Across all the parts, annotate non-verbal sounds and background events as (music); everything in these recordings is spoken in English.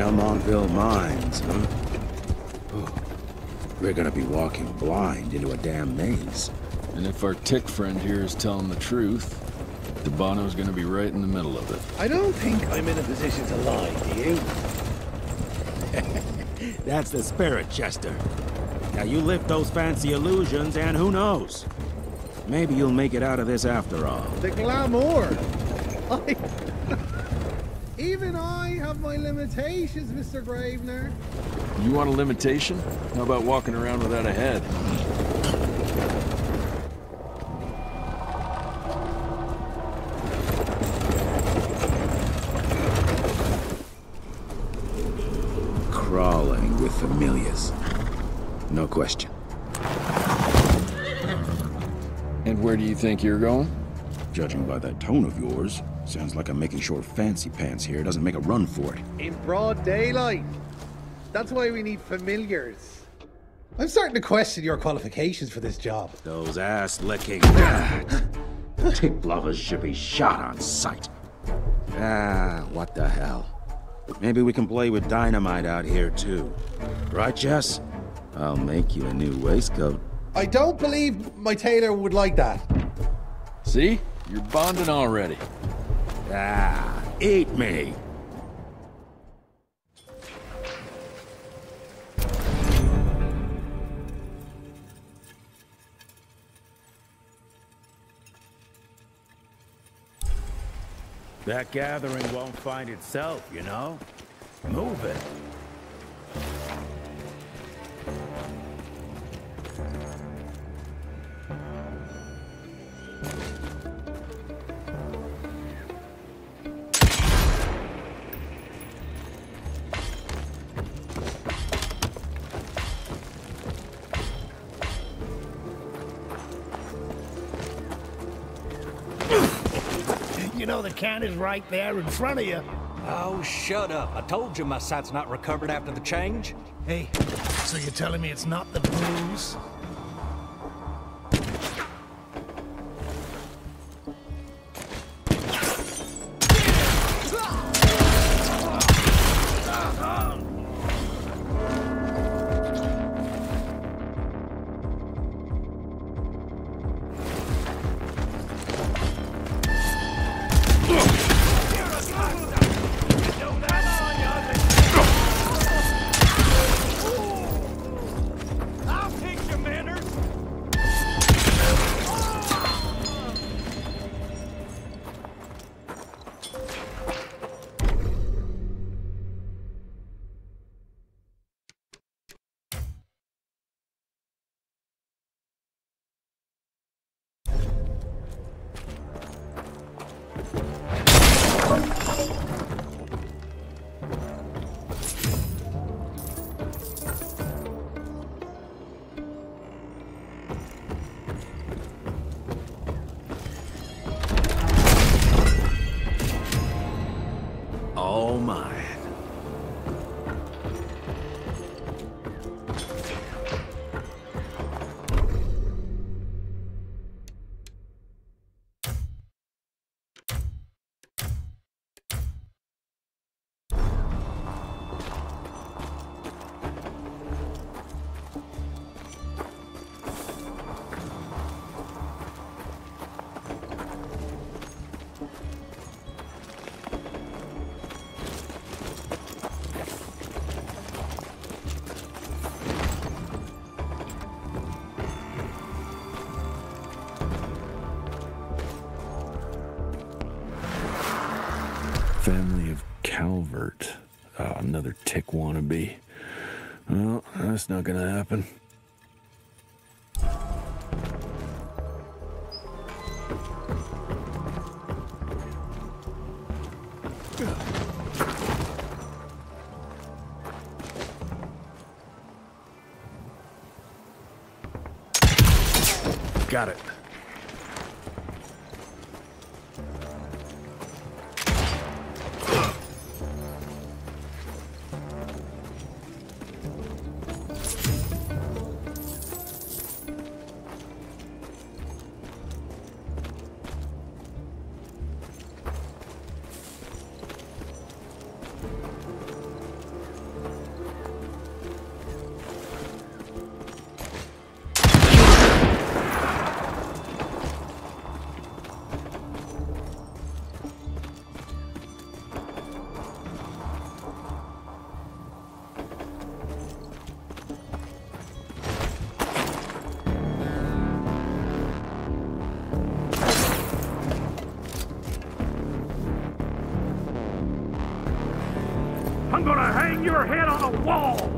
Belmontville Mines, huh? Oh, we're gonna be walking blind into a damn maze. And if our tick friend here is telling the truth, D'Abano's gonna be right in the middle of it. I don't think I'm in a position to lie, do you? (laughs) That's the spirit, Chester. Now you lift those fancy illusions, and who knows? Maybe you'll make it out of this after all. The glamour! (laughs) I... Even I have my limitations, Mr. Gravener. You want a limitation? How about walking around without a head? Crawling with familiars. No question. And where do you think you're going? Judging by that tone of yours, sounds like I'm making sure Fancy Pants here doesn't make a run for it. In broad daylight. That's why we need familiars. I'm starting to question your qualifications for this job. Those ass-licking (sighs) tick lovers should be shot on sight. Ah, what the hell. Maybe we can play with dynamite out here, too. Right, Jess? I'll make you a new waistcoat. I don't believe my tailor would like that. See? You're bonding already. Ah, eat me! That gathering won't find itself, you know? Move it. You the can is right there in front of you. Oh, shut up. I told you my sight's not recovered after the change. Hey, so you're telling me it's not the booze? Not gonna happen. Got it. I'm gonna hang your head on a wall!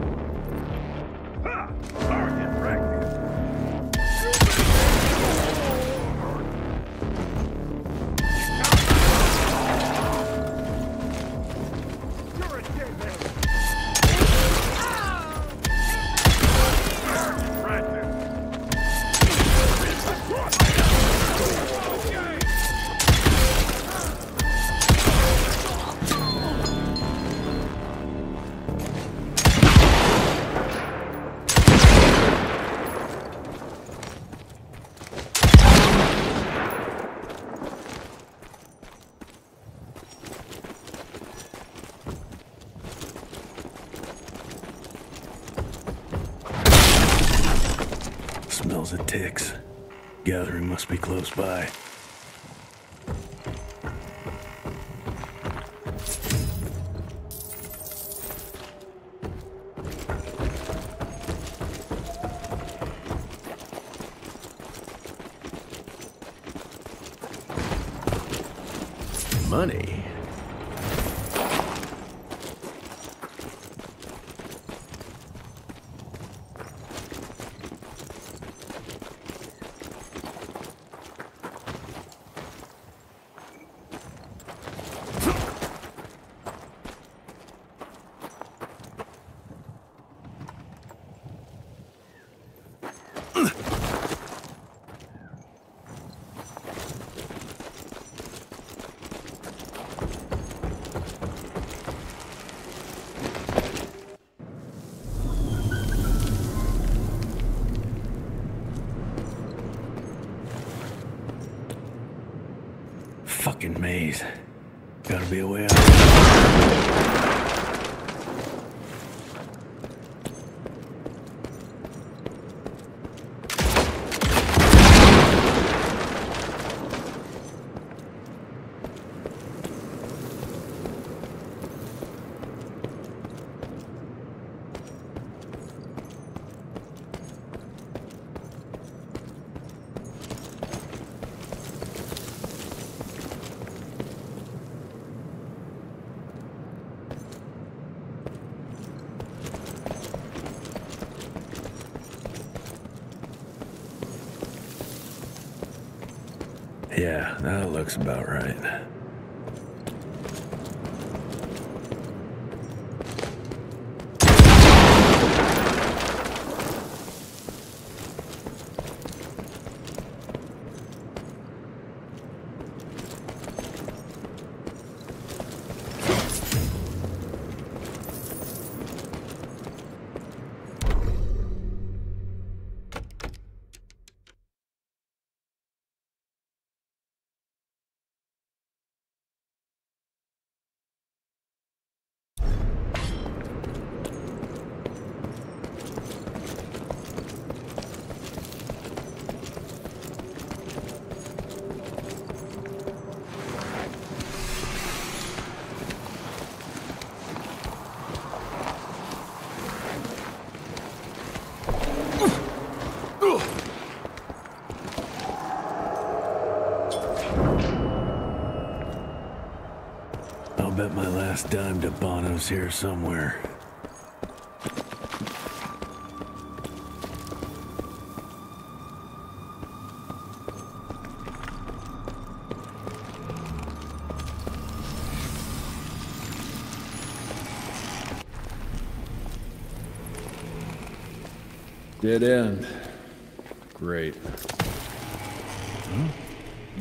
Smells of ticks. Gathering must be close by. Money. Fucking maze. Gotta be a way out. Yeah, that looks about right. I'll bet my last dime D'Abano's here somewhere. Dead end. Great.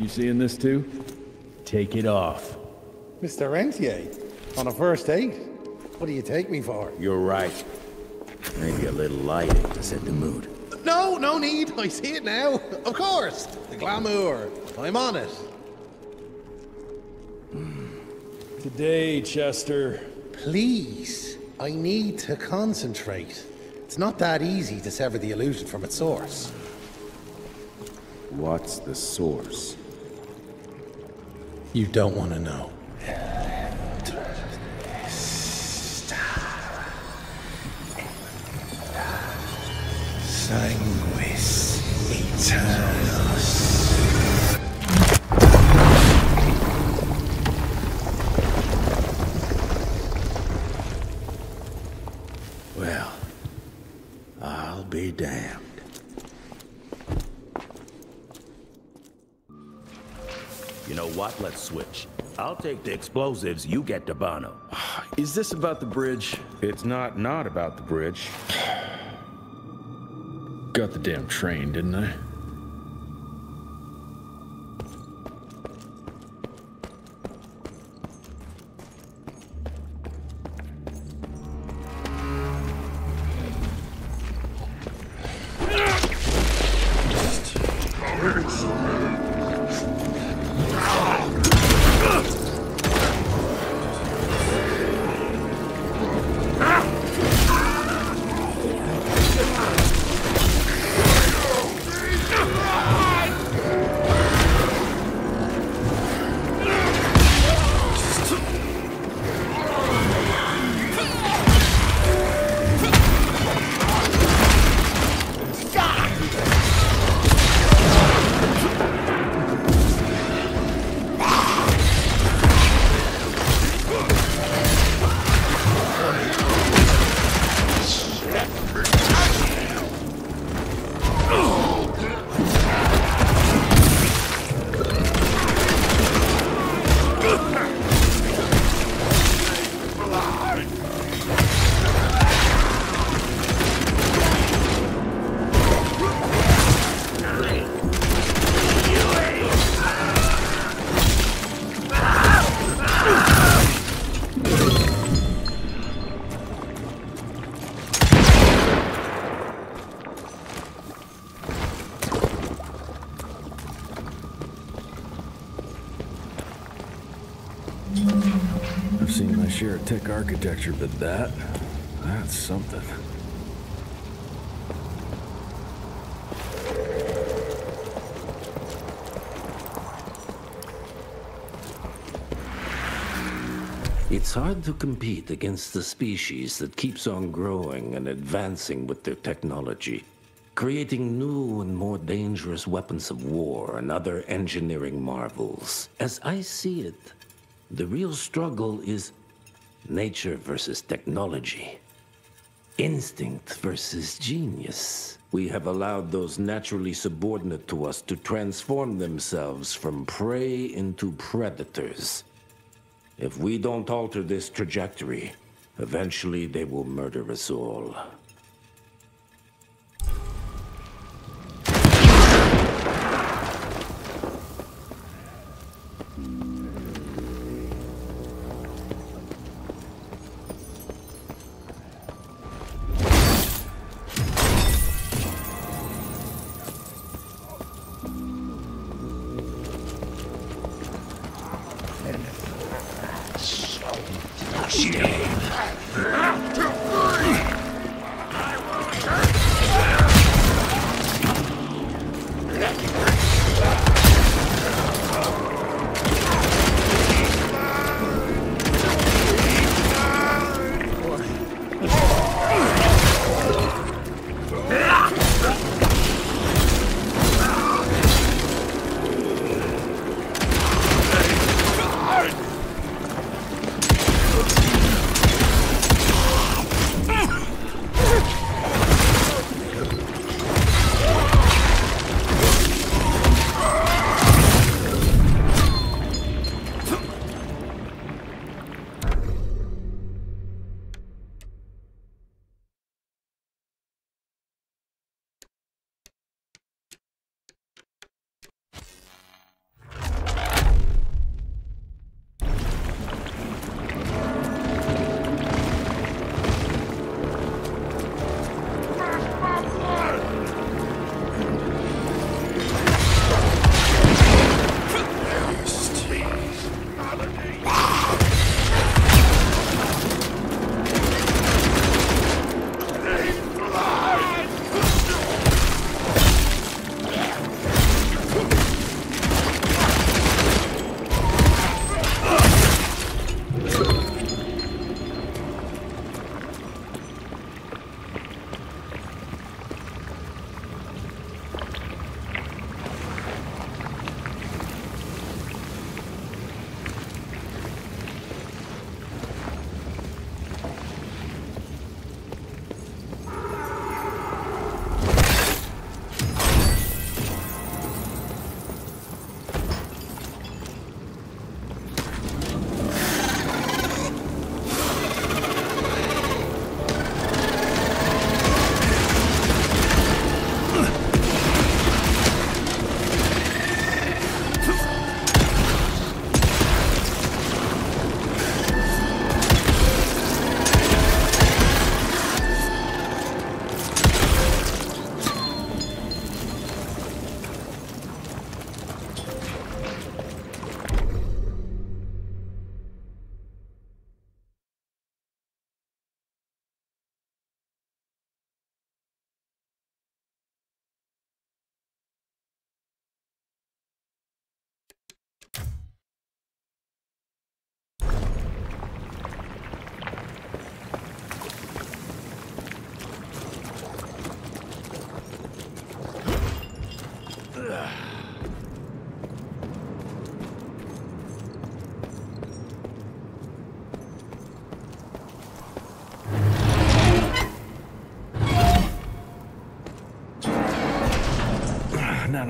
Huh? You seeing this too? Take it off. Mr. Rentier, on a first date? What do you take me for? You're right. Maybe a little lighting to set the mood. No, no need. I see it now. Of course. The glamour. I'm on it. Today, Chester. Please, I need to concentrate. It's not that easy to sever the illusion from its source. What's the source? You don't want to know. Sanguis Eternus. Switch. I'll take the explosives, you get D'Abano. Is this about the bridge? It's not not about the bridge. Got the damn train, didn't I? My share of tech architecture, but that, that's something. It's hard to compete against the species that keeps on growing and advancing with their technology, creating new and more dangerous weapons of war and other engineering marvels. As I see it, the real struggle is nature versus technology, instinct versus genius. We have allowed those naturally subordinate to us to transform themselves from prey into predators. If we don't alter this trajectory, eventually they will murder us all.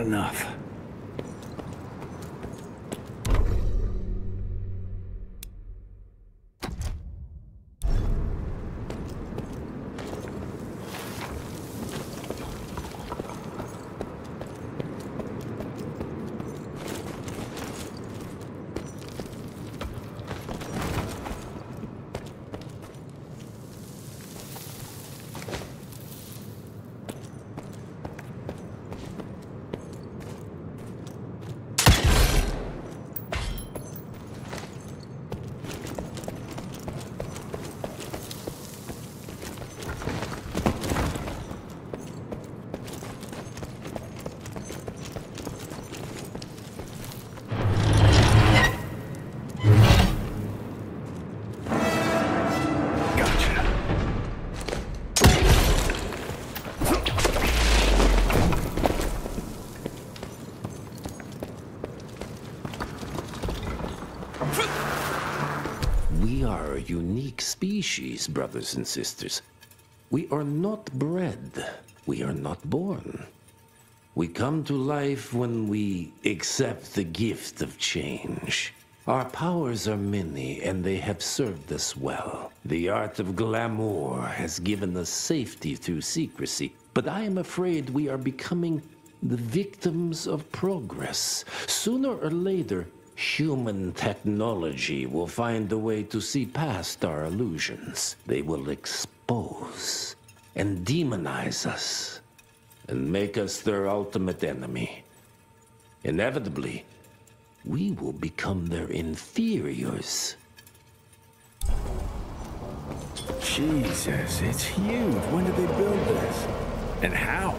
Enough. Unique species, brothers and sisters. We are not bred. We are not born. We come to life when we accept the gift of change. Our powers are many, and they have served us well. The art of glamour has given us safety through secrecy, but I am afraid we are becoming the victims of progress. Sooner or later, human technology will find a way to see past our illusions. They will expose and demonize us and make us their ultimate enemy. Inevitably, we will become their inferiors. Jesus, it's huge. When did they build this? And how?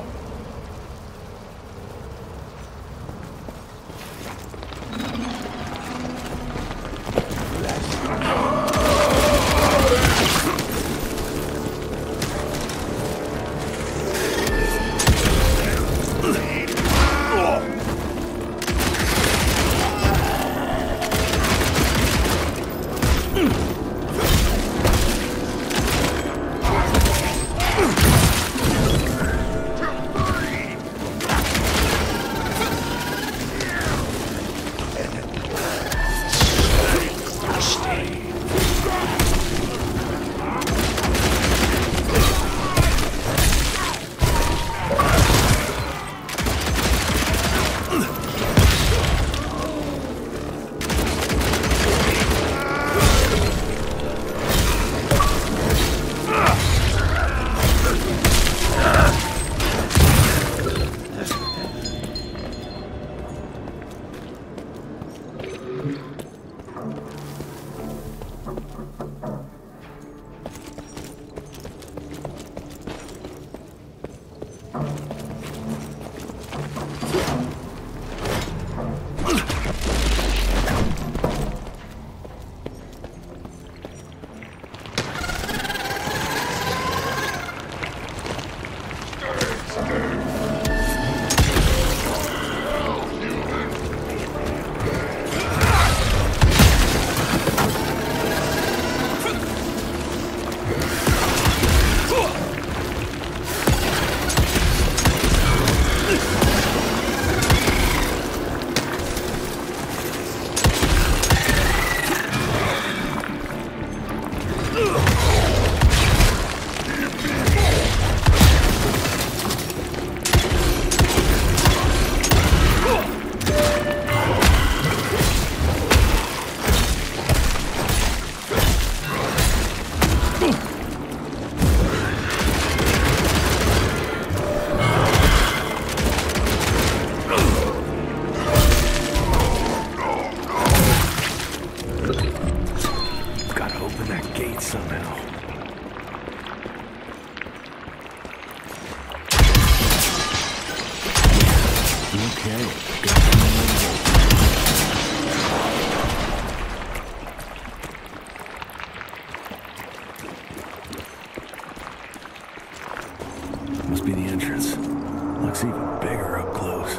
Even bigger up close.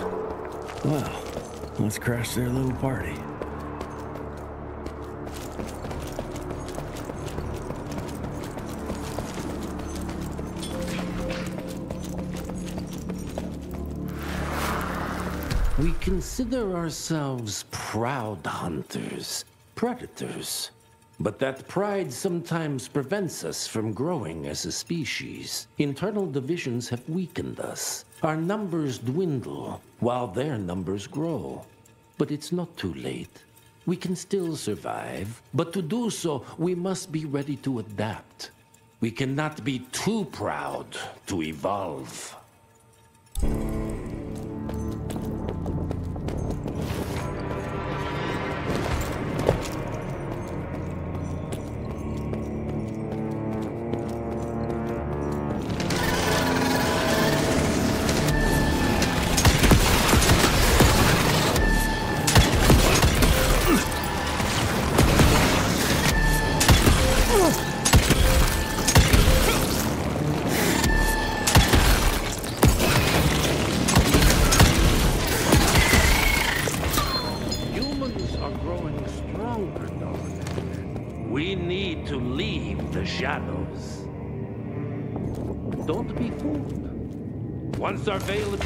Well, let's crash their little party. We consider ourselves proud hunters, predators. But that pride sometimes prevents us from growing as a species. Internal divisions have weakened us. Our numbers dwindle while their numbers grow. But it's not too late. We can still survive, but to do so, we must be ready to adapt. We cannot be too proud to evolve.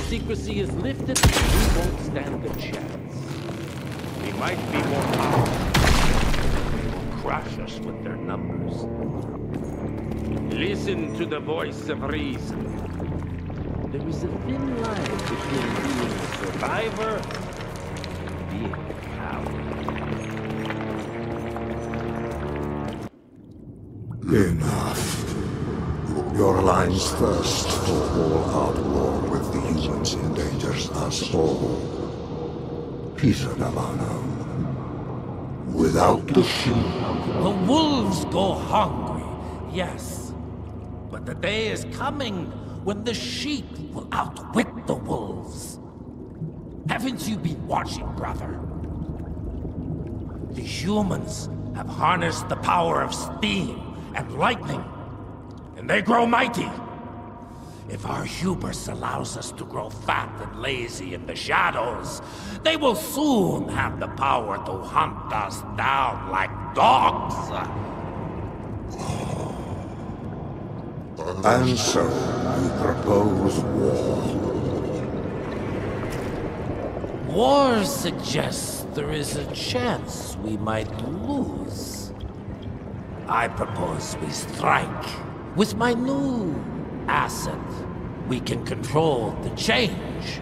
Secrecy is lifted, we won't stand a chance. We might be more powerful. They will crush us with their numbers. Listen to the voice of reason. There is a thin line between being a survivor and being a coward. Enough. Your line's thirst for all-out war with the humans endangers us all. D'Abano. Without the sheep, The wolves go hungry, yes. But the day is coming when the sheep will outwit the wolves. Haven't you been watching, brother? The humans have harnessed the power of steam and lightning, and they grow mighty. If our hubris allows us to grow fat and lazy in the shadows, they will soon have the power to hunt us down like dogs. and so you propose war. War suggests there is a chance we might lose. I propose we strike. With my new asset, we can control the change.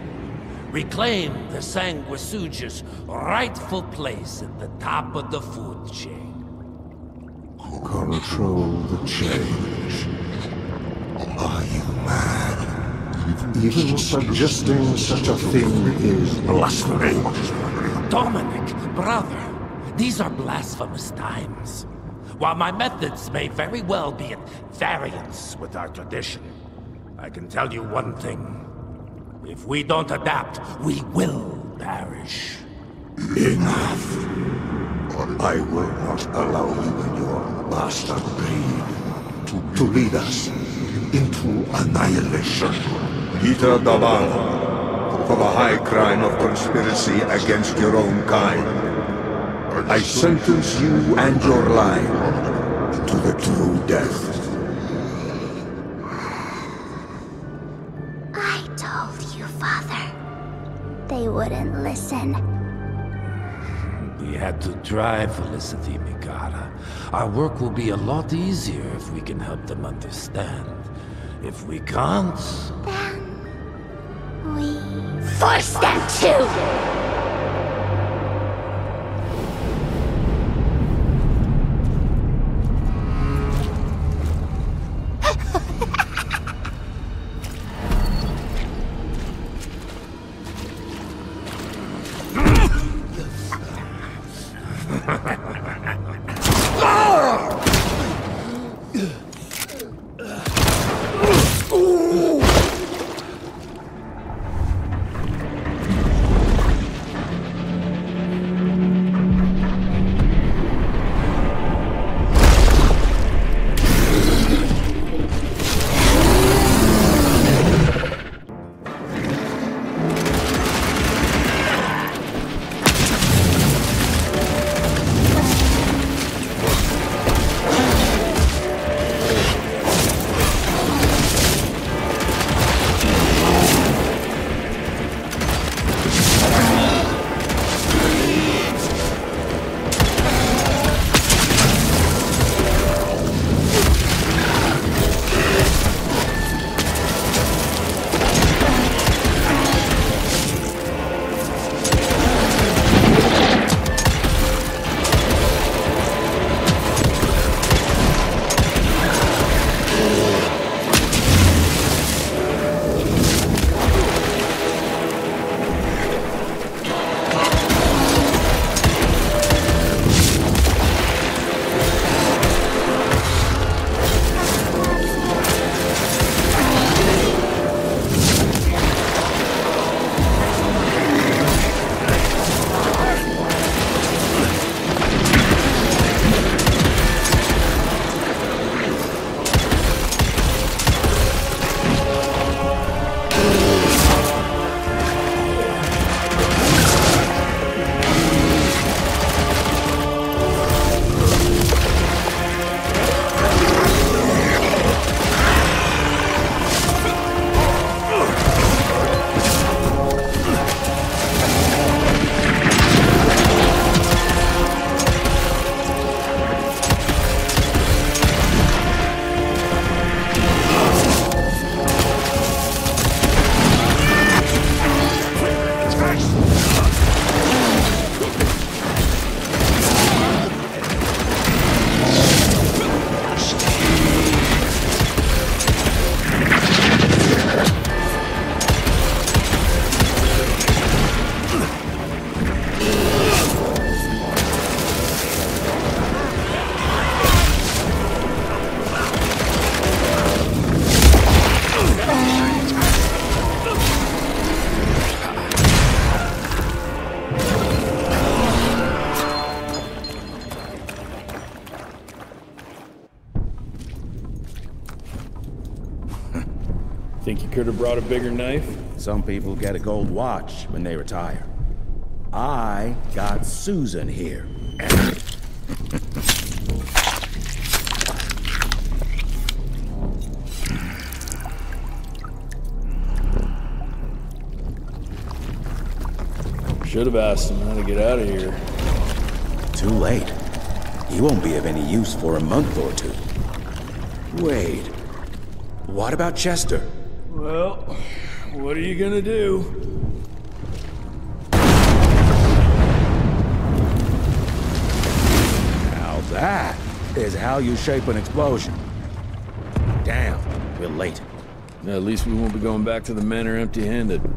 Reclaim the Sanguisuge's rightful place at the top of the food chain. Control the change. Are you mad? Even suggesting such a thing is blasphemy. Dominic, brother, these are blasphemous times. While my methods may very well be at variance with our tradition, I can tell you one thing. If we don't adapt, we will perish. Enough. I will not allow you and your bastard breed to, to lead us into annihilation. Peter D'Abano, for the high crime of conspiracy against your own kind, I sentence you and your line to the true death. Wouldn't listen. We had to try, Felicity Mikata. Our work will be a lot easier if we can help them understand. If we can't, Then... We force them to! Think you could have brought a bigger knife? Some people get a gold watch when they retire. I got Susan here. Should have asked him how to get out of here. Too late. He won't be of any use for a month or two. Wait. What about Chester? Well, what are you gonna do? Now that is how you shape an explosion. Damn, we're late. At least we won't be going back to the manor empty-handed.